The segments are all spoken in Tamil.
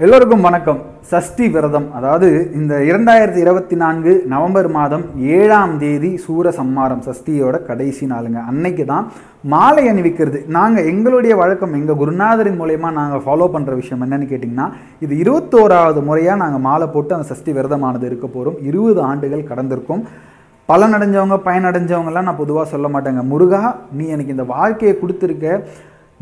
எல்லோருக்கும் வணக்கம். சஷ்டி விரதம் அதாவது இந்த இரண்டாயிரத்தி இருபத்தி நான்கு நவம்பர் மாதம் ஏழாம் தேதி சூர சம்மாரம் சஷ்டியோட கடைசி நாளுங்க. அன்னைக்கு தான் மாலை அணிவிக்கிறது. நாங்கள் எங்களுடைய வழக்கம் எங்கள் குருநாதரின் மூலயமா நாங்கள் ஃபாலோ பண்ணுற விஷயம் என்னன்னு கேட்டிங்கன்னா இது இருபத்தோராவது முறையாக நாங்கள் மாலை போட்டு அந்த சஷ்டி விரதமானது இருக்க போகிறோம் இருபது ஆண்டுகள் கடந்திருக்கும். பலனடைஞ்சவங்க பயனடைஞ்சவங்கலாம் நான் பொதுவாக சொல்ல மாட்டேங்க. முருகா நீ எனக்கு இந்த வாழ்க்கையை கொடுத்துருக்க.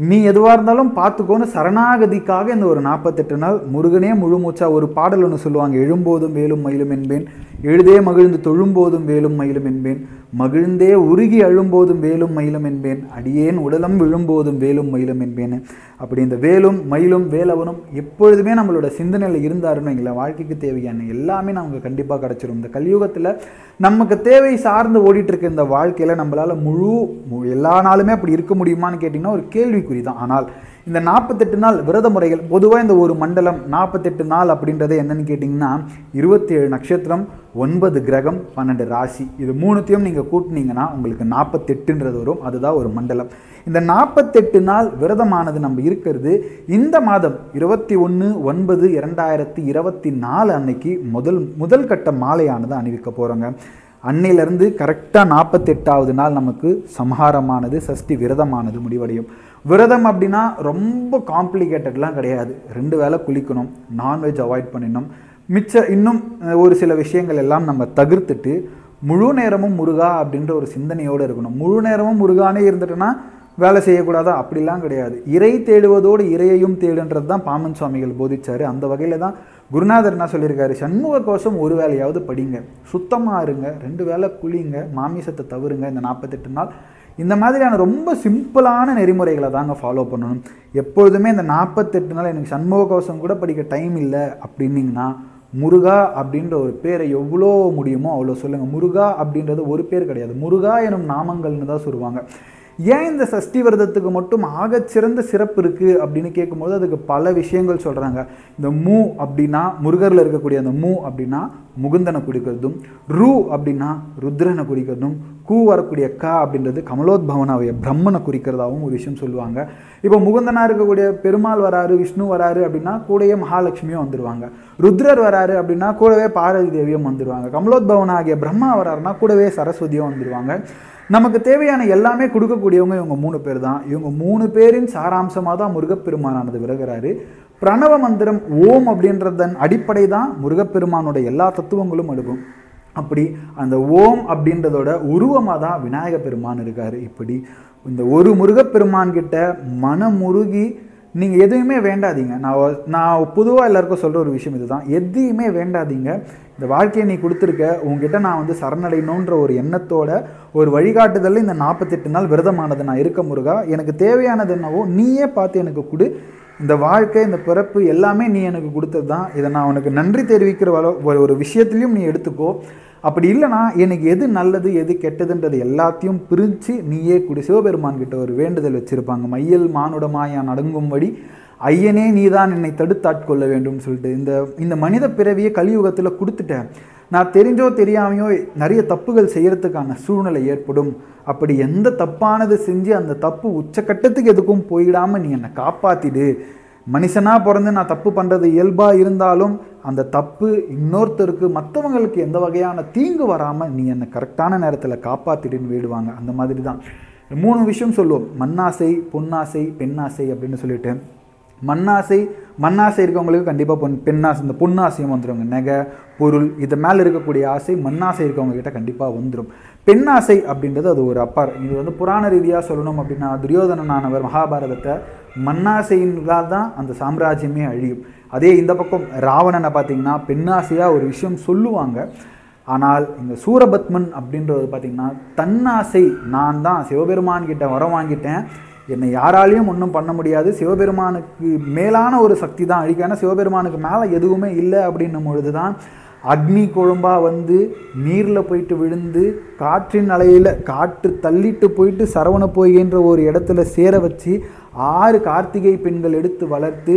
நீ எதுவாக இருந்தாலும் பார்த்துக்கோன்னு சரணாகதிக்காக இந்த ஒரு நாற்பத்தெட்டு நாள் முருகனே முழுமூச்சா ஒரு பாடல் ஒன்று சொல்லுவாங்க எழும்போதும் வேலும் மயிலும் என்பேன் எழுதே மகிழ்ந்து தொழும்போதும் வேலும் மயிலும் என்பேன். மகிழ்ந்தே உருகி அழும்போதும் வேலும் மயிலும் என்பேன். அடியேன் உடலம் விழும்போதும் வேலும் மயிலும் என்பேன். அப்படி இந்த வேலும் மயிலும் வேலவனும் எப்பொழுதுமே நம்மளோட சிந்தனையில் இருந்தாருன்னு எங்களை வாழ்க்கைக்கு தேவையான எல்லாமே நமக்கு கண்டிப்பாக கிடச்சிரும். இந்த கலியுகத்தில் நமக்கு தேவை சார்ந்து ஓடிட்டுருக்க இந்த வாழ்க்கையில் நம்மளால் முழு மு- எல்லா நாளுமே அப்படி இருக்க முடியுமான்னு கேட்டிங்கன்னா ஒரு கேள்விக்குறி தான். ஆனால் இந்த நாற்பத்தெட்டு நாள் விரத முறைகள் பொதுவாக இந்த ஒரு மண்டலம் நாற்பத்தெட்டு நாள் அப்படின்றது என்னன்னு கேட்டிங்கன்னா இருபத்தி ஏழு நட்சத்திரம் ஒன்பது கிரகம் பன்னெண்டு ராசி. இது மூணுத்தையும் நீங்கள் கூட்டினீங்கன்னா உங்களுக்கு நாற்பத்தெட்டுன்றது வரும். அதுதான் ஒரு மண்டலம். இந்த நாற்பத்தெட்டு நாள் விரதமானது நம்ம இருக்கிறது இந்த மாதம் இருபத்தி ஒன்று ஒன்பது இரண்டாயிரத்தி இருபத்தி நாலு அன்னைக்கு முதல் முதல் கட்ட மாலையானது அணிவிக்க போகிறோங்க அன்னையிலேருந்து கரெக்டாக நாற்பத்தெட்டாவது நாள் நமக்கு சம்ஹாரமானது சஷ்டி விரதமானது முடிவடையும். விரதம் அப்படின்னா ரொம்ப காம்ப்ளிகேட்டட்லாம் கிடையாது. ரெண்டு வேளை குளிக்கணும் நான்வெஜ் அவாய்ட் பண்ணிடணும். மிச்ச இன்னும் ஒரு சில விஷயங்கள் எல்லாம் நம்ம தவிர்த்துட்டு முழு நேரமும் முருகா அப்படின்ற ஒரு சிந்தனையோடு இருக்கணும். முழு நேரமும் முருகானே இருந்துட்டுன்னா வேலை செய்யக்கூடாதா? அப்படிலாம் கிடையாது. இறை தேடுவதோடு இறையையும் தேடுன்றது தான் பாமன் சுவாமிகள் போதிச்சார். அந்த வகையில் தான் குருநாதர் என்ன சொல்லியிருக்காரு? சண்முக கோஷம் ஒரு வேலையாவது படிங்க. சுத்தமாக இருங்க. ரெண்டு வேளை குளிங்க. மாமிசத்தை தவிருங்க இந்த நாற்பத்தெட்டு நாள் இந்த மாதிரியான ரொம்ப சிம்பிளான நெறிமுறைகளை தாங்க ஃபாலோ பண்ணணும். எப்பொழுதுமே இந்த நாற்பத்தெட்டு நாள் எனக்கு சண்முக கோஷம் கூட படிக்க டைம் இல்லை அப்படின்னீங்கன்னா முருகா அப்படின்ற ஒரு பேரை எவ்வளோ முடியுமோ அவ்வளோ சொல்லுங்கள் முருகா அப்படின்றது ஒரு பேர் கிடையாது. முருகா எனும் நாமங்கள்னு தான் சொல்லுவாங்க. ஏன் இந்த சஷ்டி விரதத்துக்கு மட்டும் ஆகச்சிறந்த சிறப்பு இருக்குது அப்படின்னு கேட்கும்போது அதுக்கு பல விஷயங்கள் சொல்கிறாங்க இந்த மூ அப்படின்னா முருகரில் இருக்கக்கூடிய அந்த மூ அப்படின்னா முகுந்தனை குடிக்கிறதும் ரூ அப்படின்னா ருத்ரனை குடிக்கிறதும் கூ வரக்கூடிய க அப்படின்றது கமலோத்பவனாவைய பிரம்மனை குறிக்கிறதாகவும் ஒரு விஷயம் சொல்லுவாங்க. இப்போ முகுந்தனா இருக்கக்கூடிய பெருமாள் வராரு விஷ்ணு வராரு அப்படின்னா கூடயே மகாலட்சுமியும் வந்துடுவாங்க ருத்ரர் வராரு அப்படின்னா கூடவே பார்வதி தேவியும் வந்துடுவாங்க கமலோத்பவன் ஆகிய பிரம்மா வராருன்னா கூடவே சரஸ்வதியும் வந்துடுவாங்க நமக்கு தேவையான எல்லாமே கொடுக்கக்கூடியவங்க இவங்க மூணு பேர் தான் இவங்க மூணு பேரின் சாராம்சமாக தான் முருகப்பெருமானானது விலகிறாரு. பிரணவ மந்திரம் ஓம் அப்படின்றதன் அடிப்படை தான் முருகப்பெருமானோட எல்லா தத்துவங்களும் அழுகும் அப்படி அந்த ஓம் அப்படின்றதோட உருவமாக தான் விநாயக பெருமான் இருக்கார். இப்படி இந்த ஒரு முருகப்பெருமான் கிட்ட மனமுருகி நீங்கள் எதுவுமே வேண்டாதீங்க. நான் நான் பொதுவாக எல்லாருக்கும் சொல்கிற ஒரு விஷயம் இதுதான். எதையுமே வேண்டாதீங்க. இந்த வாழ்க்கையை நீ கொடுத்துருக்க உங்ககிட்ட நான் வந்து சரணடையணுன்ற ஒரு எண்ணத்தோட ஒரு வழிகாட்டுதலில் இந்த நாற்பத்தெட்டு நாள் விரதமானது நான் இருக்க முருகா. எனக்கு தேவையானது என்னவோ நீயே பார்த்து எனக்கு கொடு. இந்த வாழ்க்கை இந்த பிறப்பு எல்லாமே நீ எனக்கு கொடுத்தது தான் இதை நான் உனக்கு நன்றி தெரிவிக்கிற வள ஒரு- ஒரு விஷயத்துலையும் நீ எடுத்துக்கோ. அப்படி இல்லைனா எனக்கு எது நல்லது எது கெட்டதுன்றது எல்லாத்தையும் பிரித்து நீயே கூடி சிவபெருமான் கிட்ட ஒரு வேண்டுதல் வச்சுருப்பாங்க. மையல் மானுடமாயான் அடங்கும்படி ஐயனே நீதான் என்னை தடுத்தாட்கொள்ள வேண்டும் சொல்லிட்டு இந்த இந்த மனித பிறவியை கலியுகத்தில் கொடுத்துட்டேன். நான் தெரிஞ்சோ தெரியாமையோ நிறைய தப்புகள் செய்கிறதுக்கான சூழ்நிலை ஏற்படும். அப்படி எந்த தப்பானது செஞ்சு அந்த தப்பு உச்சக்கட்டத்துக்கு எதுக்கும் போயிடாமல் நீ என்னை காப்பாற்றிடு மனுஷனாக பிறந்து நான் தப்பு பண்ணுறது இயல்பாக இருந்தாலும் அந்த தப்பு இன்னொருத்தருக்கு மற்றவங்களுக்கு எந்த வகையான தீங்கு வராமல் நீ என்னை கரெக்டான நேரத்தில் காப்பாற்றிடுன்னு விடுவாங்க அந்த மாதிரி தான் மூணு விஷயம் சொல்லுவோம். மண்ணாசை பொன்னாசை பெண்ணாசை அப்படின்னு சொல்லிட்டு மண்ணாசை மண்ணாசை இருக்கவங்களுக்கு கண்டிப்பாக பொன் பெண்ணாசை இந்த பொன்னாசையும் வந்துடுங்க நகை பொருள் இது மேலே இருக்கக்கூடிய ஆசை மண்ணாசை இருக்கவங்க கிட்ட கண்டிப்பாக வந்துடும் பெண்ணாசை அப்படின்றது அது ஒரு அப்பார். இது வந்து புராண ரீதியாக சொல்லணும் அப்படின்னா துரியோதனனானவர் மகாபாரதத்தை மண்ணாசையினால் தான் அந்த சாம்ராஜ்யமே அழியும். அதே இந்த பக்கம் ராவணனை பார்த்திங்கன்னா பெண்ணாசையாக ஒரு விஷயம் சொல்லுவாங்க. ஆனால் இந்த சூரபத்மன் அப்படின்றது பார்த்திங்கன்னா தன்னாசை நான் தான் சிவபெருமான்கிட்ட வர வாங்கிட்டேன். என்னை யாராலையும் ஒன்றும் பண்ண முடியாது. சிவபெருமானுக்கு மேலான ஒரு சக்தி தான் அழிக்க ஏன்னா சிவபெருமானுக்கு மேலே எதுவுமே இல்லை அப்படின்னும் பொழுது தான் அக்னி குழம்பா வந்து நீரில் போயிட்டு விழுந்து காற்றின் அலையில் காற்று தள்ளிட்டு போயிட்டு சரவண பொய்கின்ற ஒரு இடத்துல சேர வச்சு ஆறு கார்த்திகை பெண்கள் எடுத்து வளர்த்து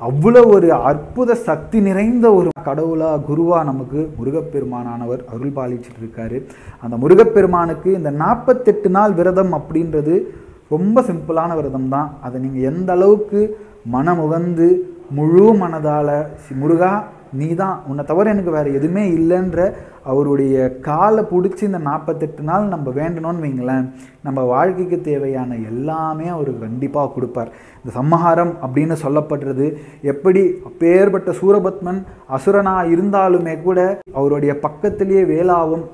அவ்வளோ ஒரு அற்புத சக்தி நிறைந்த ஒரு கடவுளாக குருவாக நமக்கு முருகப்பெருமானானவர் அருள் பாலிச்சிட்டு இருக்காரு. அந்த முருகப்பெருமானுக்கு இந்த நாற்பத்தெட்டு நாள் விரதம் அப்படின்றது ரொம்ப சிம்பிளான விரதம் தான் அதை நீங்கள் எந்த அளவுக்கு மனமுகந்து முழு மனதால் முருகா நீ தான் உன்னை தவிர எனக்கு வேறு எதுவுமே இல்லைன்ற அவருடைய காலை பிடிச்சி இந்த நாற்பத்தெட்டு நாள் நம்ம வேண்டணும்னு வைங்களேன் நம்ம வாழ்க்கைக்கு தேவையான எல்லாமே அவருக்கு கண்டிப்பாக கொடுப்பார். இந்த சம்மஹாரம் அப்படின்னு சொல்லப்படுறது எப்படி அப்பேற்பட்ட சூரபத்மன் அசுரனாக இருந்தாலுமே கூட அவருடைய பக்கத்திலேயே வேலாவும்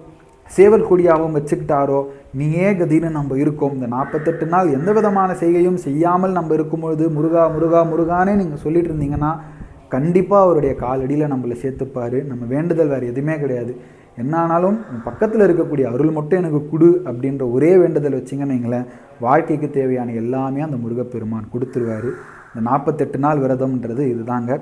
சேவல் கொடியாகவும் வச்சுக்கிட்டாரோ? நீயே கதின்னு நம்ம இருக்கோம். இந்த நாற்பத்தெட்டு நாள் எந்த விதமான செய்கையும் செய்யாமல் நம்ம இருக்கும்பொழுது முருகா முருகா முருகானே நீங்கள் சொல்லிட்டு இருந்தீங்கன்னா கண்டிப்பாக அவருடைய காலடியில் நம்மளை சேர்த்துப்பார். நம்ம வேண்டுதல் வேறு எதுவுமே கிடையாது. என்ன ஆனாலும் பக்கத்தில் இருக்கக்கூடிய அருள் மட்டும் எனக்கு கொடு அப்படின்ற ஒரே வேண்டுதல் வச்சிங்கன்னு வைங்களேன் வாழ்க்கைக்கு தேவையான எல்லாமே அந்த முருகப்பெருமான் கொடுத்துருவாரு. இந்த நாற்பத்தெட்டு நாள் விரதம்ன்றது இதுதாங்க.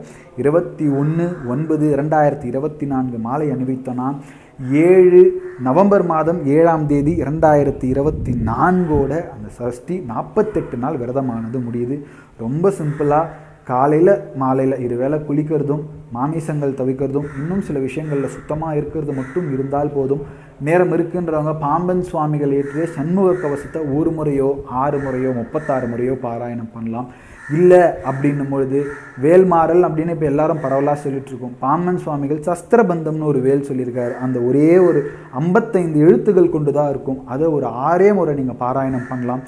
இருபத்தி ஒன்று ஒன்பது ரெண்டாயிரத்தி இருபத்தி நான்கு மாலை அணிவித்தோன்னா ஏழு நவம்பர் மாதம் ஏழாம் தேதி இரண்டாயிரத்தி இருபத்தி நான்கோட அந்த சஷ்டி நாற்பத்தெட்டு நாள் விரதமானது முடியுது. ரொம்ப சிம்பிளாக காலையில் மாலையில் இருவேளை குளிக்கிறதும் மாமிசங்கள் தவிக்கிறதும் இன்னும் சில விஷயங்களில் சுத்தமாக இருக்கிறது மட்டும் இருந்தால் போதும். நேரம் இருக்குன்றவங்க பாம்பன் சுவாமிகள் ஏற்றிய சண்முக கவசத்தை ஒரு முறையோ ஆறு முறையோ முப்பத்தாறு முறையோ பாராயணம் பண்ணலாம். இல்லை அப்படின்னும் பொழுது வேல்மாறல் அப்படின்னு இப்போ எல்லாரும் பரவலாக சொல்லிட்டு பாமன் பாம்பன் சுவாமிகள் சஸ்திரபந்தம்னு ஒரு வேல் சொல்லியிருக்காரு. அந்த ஒரே ஒரு ஐம்பத்தைந்து எழுத்துக்கள் கொண்டு தான் இருக்கும். அதை ஒரு ஆறே முறை நீங்கள் பாராயணம் பண்ணலாம்.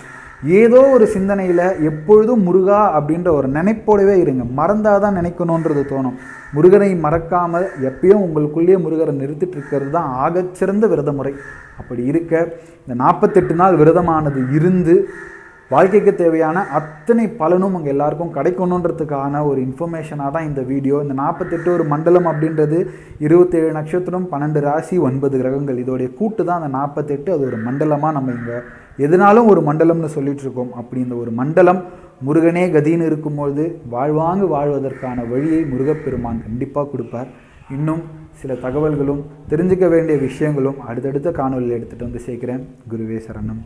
ஏதோ ஒரு சிந்தனையில் எப்பொழுதும் முருகா அப்படின்ற ஒரு நினைப்போடவே இருங்க. மறந்தாதான் தான் நினைக்கணுன்றது தோணும். முருகனை மறக்காமல் எப்பயும் உங்களுக்குள்ளேயே முருகரை நிறுத்திட்டு இருக்கிறது தான் ஆகச்சிறந்த விரத முறை அப்படி இருக்க இந்த நாற்பத்தெட்டு நாள் விரதமானது இருந்து வாழ்க்கைக்கு தேவையான அத்தனை பலனும் உங்கள் எல்லாருக்கும் கிடைக்கணுன்றதுக்கான ஒரு இன்ஃபர்மேஷனாக தான் இந்த வீடியோ இந்த நாற்பத்தெட்டு ஒரு மண்டலம் அப்படின்றது இருபத்தேழு நட்சத்திரம் பன்னெண்டு ராசி ஒன்பது கிரகங்கள். இதோடைய கூட்டு தான் அந்த நாற்பத்தெட்டு அது ஒரு மண்டலமாக நம்ம இங்கே எதுனாலும் ஒரு மண்டலம்னு சொல்லிட்டு இருக்கோம் அப்படி இந்த ஒரு மண்டலம் முருகனே கதின்னு இருக்கும்பொழுது வாழ்வாங்கு வாழ்வதற்கான வழியை முருகப்பெருமான் கண்டிப்பாக கொடுப்பார். இன்னும் சில தகவல்களும் தெரிஞ்சுக்க வேண்டிய விஷயங்களும் அடுத்தடுத்த காணொலியில் எடுத்துகிட்டு வந்து சேர்க்குறேன். குருவே சரணம்.